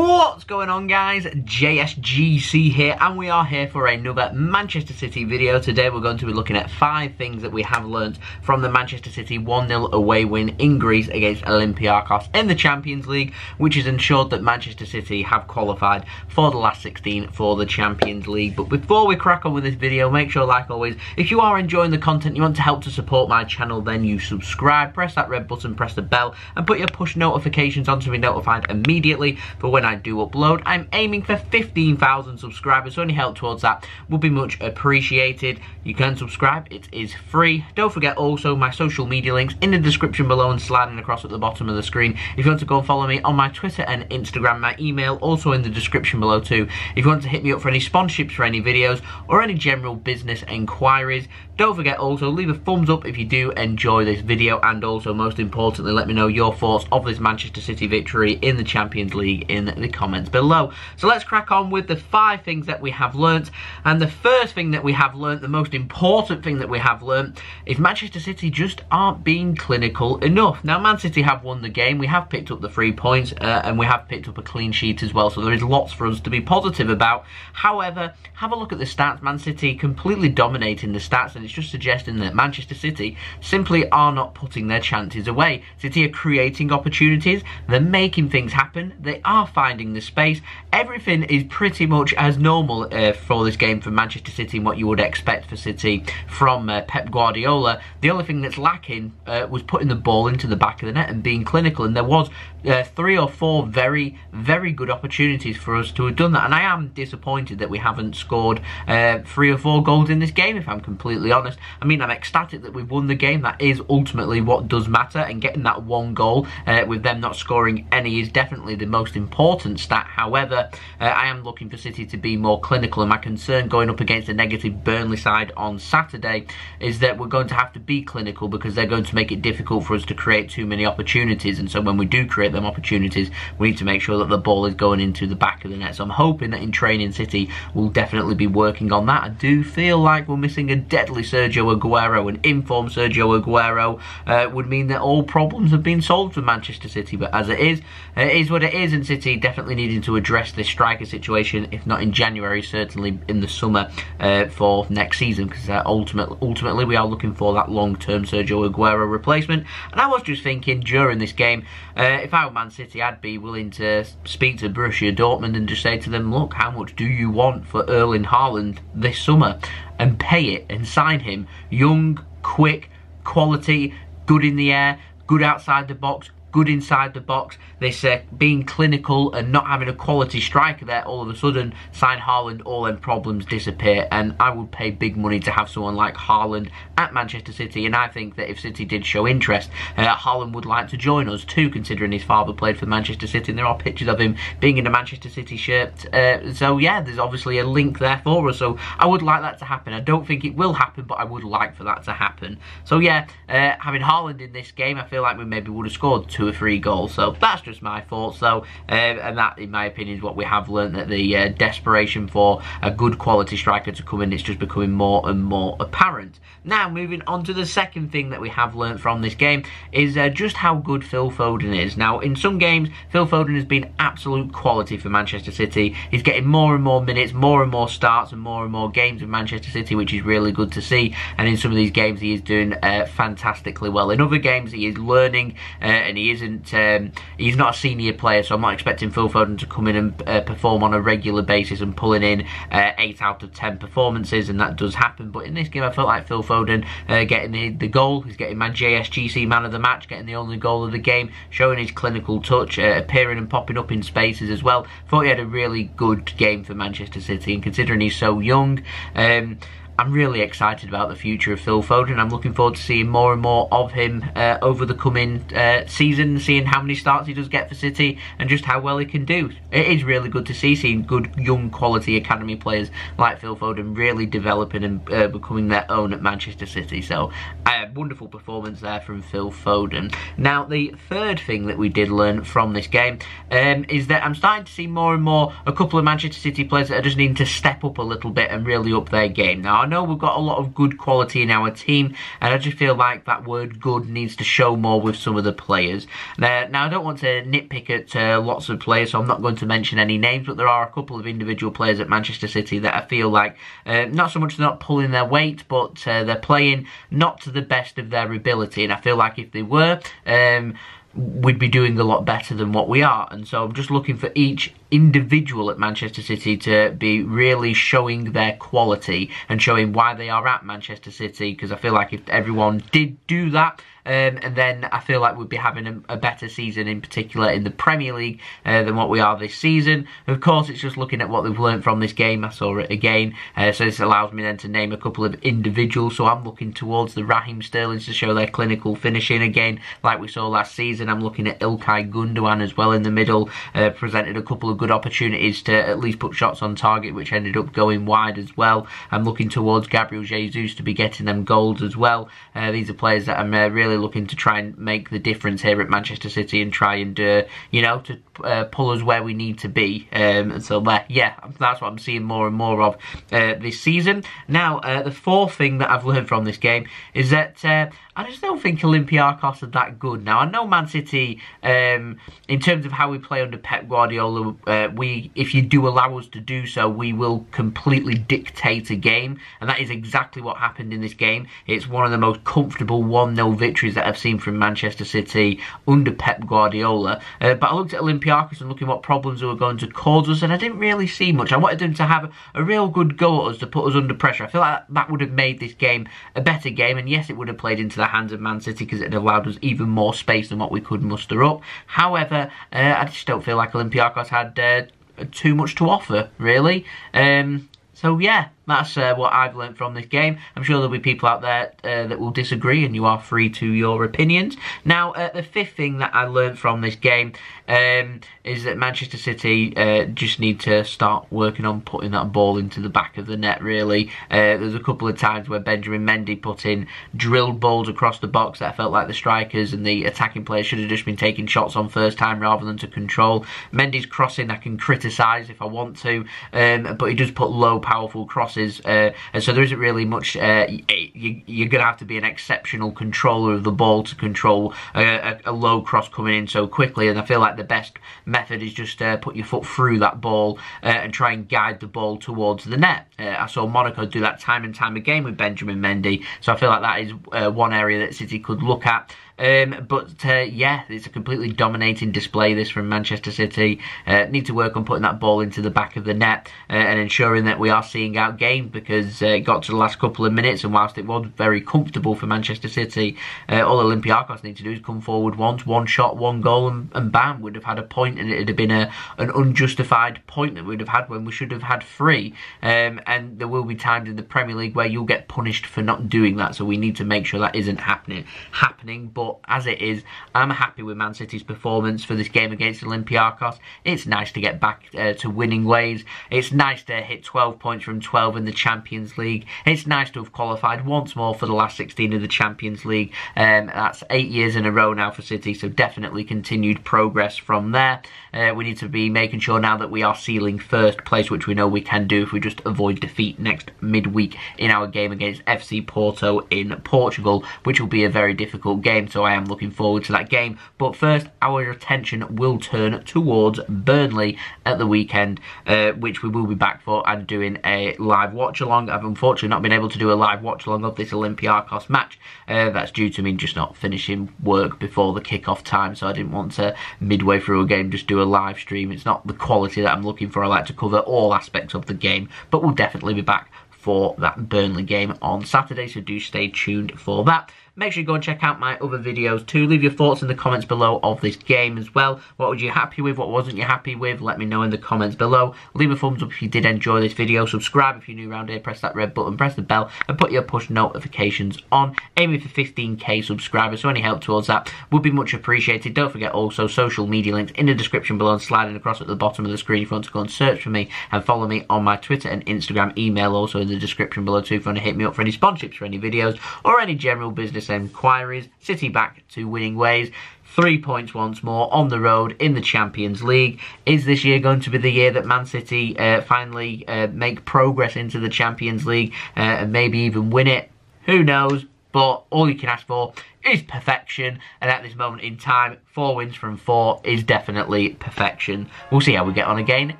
Who What's going on guys? JSGC here and we are here for another Manchester City video. Today we're going to be looking at five things that we have learnt from the Manchester City 1-0 away win in Greece against Olympiacos in the Champions League which has ensured that Manchester City have qualified for the last 16 for the Champions League. But before we crack on with this video make sure like always if you are enjoying the content you want to help to support my channel then you subscribe, press that red button, press the bell and put your push notifications on to be notified immediately for when I do upload. I'm aiming for 15,000 subscribers, so any help towards that would be much appreciated. You can subscribe, it is free. Don't forget also my social media links in the description below and sliding across at the bottom of the screen. If you want to go and follow me on my Twitter and Instagram, my email also in the description below too. If you want to hit me up for any sponsorships for any videos or any general business enquiries, don't forget also leave a thumbs up if you do enjoy this video and also most importantly let me know your thoughts of this Manchester City victory in the Champions League in the comments below. So let's crack on with the five things that we have learnt. And the first thing that we have learnt, the most important thing that we have learnt, is Manchester City just aren't being clinical enough. Now, Man City have won the game. We have picked up the three points uh, and we have picked up a clean sheet as well. So there is lots for us to be positive about. However, have a look at the stats. Man City completely dominating the stats and it's just suggesting that Manchester City simply are not putting their chances away. City are creating opportunities. They're making things happen. They are finding the space. Everything is pretty much as normal uh, for this game for Manchester City and what you would expect for City from uh, Pep Guardiola. The only thing that's lacking uh, was putting the ball into the back of the net and being clinical. And there was uh, three or four very, very good opportunities for us to have done that. And I am disappointed that we haven't scored uh, three or four goals in this game, if I'm completely honest. I mean, I'm ecstatic that we've won the game. That is ultimately what does matter. And getting that one goal uh, with them not scoring any is definitely the most important stat. However, uh, I am looking for City to be more clinical. And my concern going up against a negative Burnley side on Saturday is that we're going to have to be clinical because they're going to make it difficult for us to create too many opportunities. And so when we do create them opportunities, we need to make sure that the ball is going into the back of the net. So I'm hoping that in training City will definitely be working on that. I do feel like we're missing a deadly Sergio Aguero. An informed Sergio Aguero uh, would mean that all problems have been solved for Manchester City. But as it is, it is what it is. And City definitely needing to address this striker situation, if not in January, certainly in the summer uh, for next season. Because uh, ultimately, ultimately, we are looking for that long-term Sergio Aguero replacement. And I was just thinking during this game, uh, if I were Man City, I'd be willing to speak to Borussia Dortmund and just say to them, look, how much do you want for Erling Haaland this summer? And pay it and sign him. Young, quick, quality, good in the air, good outside the box, good inside the box. This uh, being clinical and not having a quality striker there, all of a sudden, sign Haaland, all them problems disappear. And I would pay big money to have someone like Haaland at Manchester City. And I think that if City did show interest, uh, Haaland would like to join us too, considering his father played for Manchester City. And there are pictures of him being in a Manchester City shirt. Uh, so yeah, there's obviously a link there for us. So I would like that to happen. I don't think it will happen, but I would like for that to happen. So yeah, uh, having Haaland in this game, I feel like we maybe would have scored two or three goals. So that's just my thoughts though. Uh, and that, in my opinion, is what we have learned that the uh, desperation for a good quality striker to come in, it's just becoming more and more apparent. Now, moving on to the second thing that we have learned from this game is uh, just how good Phil Foden is. Now, in some games, Phil Foden has been absolute quality for Manchester City. He's getting more and more minutes, more and more starts, and more and more games with Manchester City, which is really good to see. And in some of these games, he is doing uh, fantastically well. In other games, he is learning uh, and he isn't um, he's not a senior player, so I'm not expecting Phil Foden to come in and uh, perform on a regular basis and pulling in uh, 8 out of 10 performances, and that does happen. But in this game, I felt like Phil Foden uh, getting the, the goal, he's getting my JSGC man of the match, getting the only goal of the game, showing his clinical touch, uh, appearing and popping up in spaces as well. Thought he had a really good game for Manchester City, and considering he's so young, um, I'm really excited about the future of Phil Foden. I'm looking forward to seeing more and more of him uh, over the coming uh, season, seeing how many starts he does get for City and just how well he can do. It is really good to see seeing good young quality academy players like Phil Foden really developing and uh, becoming their own at Manchester City. So, uh, wonderful performance there from Phil Foden. Now, the third thing that we did learn from this game um, is that I'm starting to see more and more a couple of Manchester City players that are just needing to step up a little bit and really up their game. Now, know we've got a lot of good quality in our team, and I just feel like that word good needs to show more with some of the players. Now, now I don't want to nitpick at uh, lots of players, so I'm not going to mention any names, but there are a couple of individual players at Manchester City that I feel like uh, not so much they're not pulling their weight, but uh, they're playing not to the best of their ability, and I feel like if they were, um, we'd be doing a lot better than what we are. And so I'm just looking for each individual at Manchester City to be really showing their quality and showing why they are at Manchester City because I feel like if everyone did do that, um, and then I feel like we'd be having a, a, better season in particular in the Premier League uh, than what we are this season. Of course, it's just looking at what they've learned from this game. I saw it again, uh, so this allows me then to name a couple of individuals. So I'm looking towards the Raheem Sterlings to show their clinical finishing again, like we saw last season. I'm looking at Ilkay Gundogan as well in the middle, uh, presented a couple of good opportunities to at least put shots on target, which ended up going wide as well. I'm looking towards Gabriel Jesus to be getting them goals as well. Uh, these are players that I'm uh, really looking to try and make the difference here at Manchester City and try and, uh, you know, to uh, pull us where we need to be. Um, and so, yeah, that's what I'm seeing more and more of uh, this season. Now, uh, the fourth thing that I've learned from this game is that uh, I just don't think Olympiacos are that good. Now, I know Man City, um, in terms of how we play under Pep Guardiola, uh, we, if you do allow us to do so, we will completely dictate a game. And that is exactly what happened in this game. It's one of the most comfortable 1-0 victories that I've seen from Manchester City under Pep Guardiola. But I looked at Olympiacos and looking what problems they were going to cause us, and I didn't really see much. I wanted them to have a real good go at us to put us under pressure. I feel like that would have made this game a better game, and yes, it would have played into the hands of Man City because it allowed us even more space than what we could muster up. However, uh, I just don't feel like Olympiacos had uh, too much to offer, really. Um, so yeah, that's uh, what I've learned from this game. I'm sure there'll be people out there uh, that will disagree, and you are free to your opinions. Now, uh, the fifth thing that I learned from this game um, is that Manchester City uh, just need to start working on putting that ball into the back of the net, really. Uh, there's a couple of times where Benjamin Mendy put in drilled balls across the box that I felt like the strikers and the attacking players should have just been taking shots on first time rather than to control. Mendy's crossing I can criticise if I want to, um, but he does put low, powerful crosses passes, uh, and so there isn't really much. Uh, you, are going to have to be an exceptional controller of the ball to control a, a, low cross coming in so quickly. And I feel like the best method is just uh, put your foot through that ball uh, and try and guide the ball towards the net. Uh, I saw Monaco do that time and time again with Benjamin Mendy, so I feel like that is uh, one area that City could look at. Um, but uh, yeah, it's a completely dominating display this from Manchester City. Uh, need to work on putting that ball into the back of the net uh, and ensuring that we are seeing out game because uh, it got to the last couple of minutes and whilst it was very comfortable for Manchester City, uh, all Olympiacos need to do is come forward once, one shot, one goal and, and bam, we'd have had a point and it'd have been a, an unjustified point that we'd have had when we should have had three. Um, and there will be times in the Premier League where you'll get punished for not doing that so we need to make sure that isn't happening. happening but but as it is, I'm happy with Man City's performance for this game against Olympiacos. It's nice to get back uh, to winning ways. It's nice to hit 12 points from 12 in the Champions League. It's nice to have qualified once more for the last 16 of the Champions League. Um, that's eight years in a row now for City, so definitely continued progress from there. Uh, we need to be making sure now that we are sealing first place, which we know we can do if we just avoid defeat next midweek in our game against FC Porto in Portugal, which will be a very difficult game. So I am looking forward to that game. But first, our attention will turn towards Burnley at the weekend, uh, which we will be back for and doing a live watch along. I've unfortunately not been able to do a live watch along of this Olympiacos match. Uh, that's due to me just not finishing work before the kick-off time, so I didn't want to midway through a game just do a live stream. It's not the quality that I'm looking for. I like to cover all aspects of the game, but we'll definitely be back for that Burnley game on Saturday, so do stay tuned for that. Make sure you go and check out my other videos too. Leave your thoughts in the comments below of this game as well. What were you happy with? What wasn't you happy with? Let me know in the comments below. Leave a thumbs up if you did enjoy this video. Subscribe if you're new around here. Press that red button. Press the bell and put your push notifications on. Aiming for 15k subscribers, so any help towards that would be much appreciated. Don't forget also social media links in the description below and sliding across at the bottom of the screen if you want to go and search for me and follow me on my Twitter and Instagram. Email also in the description below too if you want to hit me up for any sponsorships for any videos or any general business the same inquiries. City back to winning ways. Three points once more on the road in the Champions League. Is this year going to be the year that Man City uh, finally uh, make progress into the Champions League uh, and maybe even win it? Who knows? But all you can ask for is perfection, and at this moment in time, four wins from four is definitely perfection. We'll see how we get on again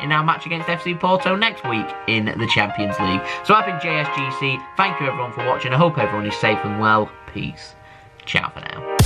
in our match against FC Porto next week in the Champions League. So I've been JSGC. Thank you everyone for watching. I hope everyone is safe and well. Peace. Ciao for now.